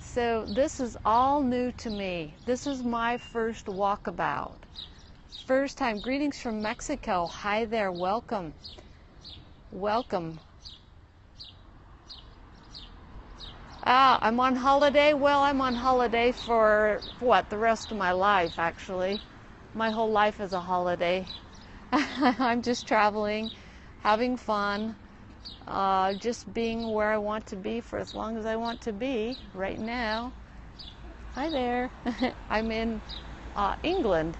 So this is all new to me. This is my first walkabout. First time. Greetings from Mexico. Hi there. Welcome. Welcome. Ah, I'm on holiday. Well, I'm on holiday for what? The rest of my life, actually. My whole life is a holiday. I'm just traveling, having fun, uh, just being where I want to be for as long as I want to be right now. Hi there. I'm in uh, England.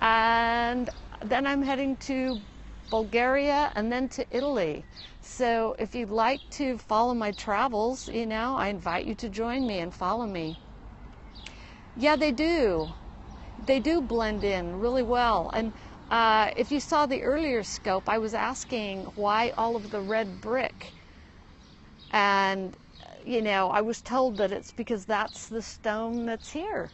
And then I'm heading to Bulgaria and then to Italy. So if you'd like to follow my travels, you know, I invite you to join me and follow me. Yeah, they do. They do blend in really well. And uh, if you saw the earlier scope, I was asking why all of the red brick. And, you know, I was told that it's because that's the stone that's here.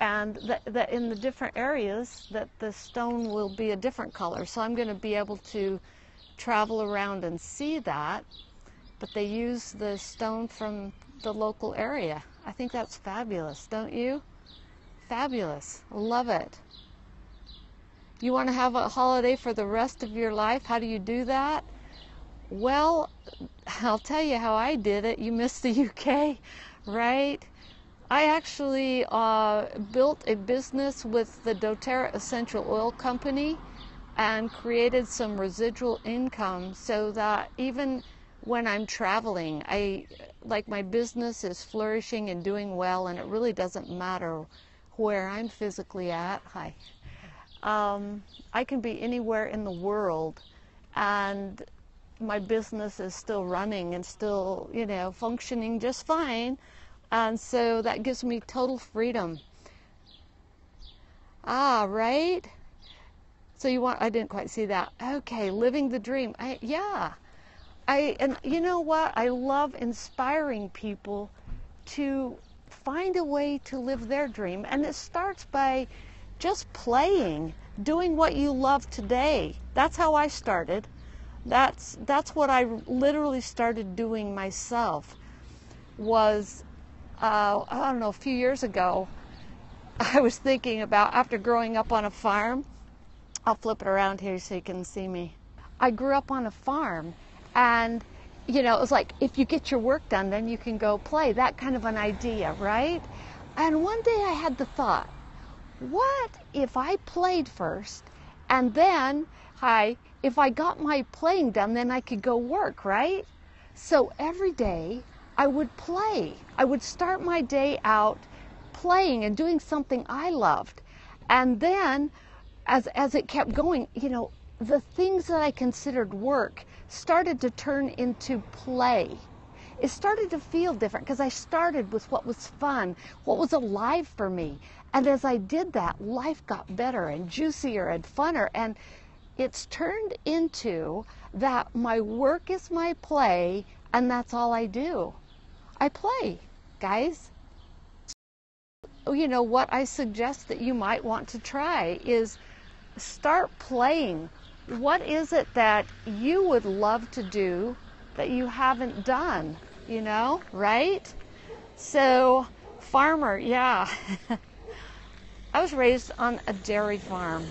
And that, that in the different areas that the stone will be a different color. So I'm going to be able to travel around and see that. But they use the stone from the local area. I think that's fabulous, don't you? Fabulous. Love it. You want to have a holiday for the rest of your life? How do you do that? Well, I'll tell you how I did it. You missed the UK, right? I actually uh, built a business with the doTERRA Essential Oil Company and created some residual income so that even when I'm traveling, I like my business is flourishing and doing well, and it really doesn't matter where I'm physically at. Hi um, I can be anywhere in the world and my business is still running and still, you know, functioning just fine. And so that gives me total freedom. Ah, right? So you want I didn't quite see that. Okay, living the dream. I yeah. I and you know what? I love inspiring people to find a way to live their dream and it starts by just playing, doing what you love today. That's how I started. That's that's what I literally started doing myself. Was uh, I don't know a few years ago. I was thinking about after growing up on a farm. I'll flip it around here so you can see me. I grew up on a farm, and you know it was like if you get your work done, then you can go play. That kind of an idea, right? And one day I had the thought, what if I played first and then I, if I got my playing done, then I could go work, right? So every day I would play. I would start my day out playing and doing something I loved. And then as, as it kept going, you know, the things that I considered work started to turn into play. It started to feel different because I started with what was fun, what was alive for me. And as I did that, life got better and juicier and funner. And it's turned into that my work is my play, and that's all I do. I play, guys. You know, what I suggest that you might want to try is start playing. What is it that you would love to do that you haven't done? You know, right? So, farmer, yeah. I was raised on a dairy farm.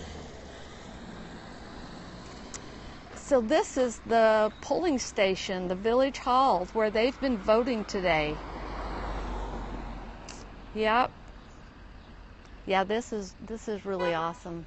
So this is the polling station, the village hall, where they've been voting today. Yep. Yeah, this is this is really awesome.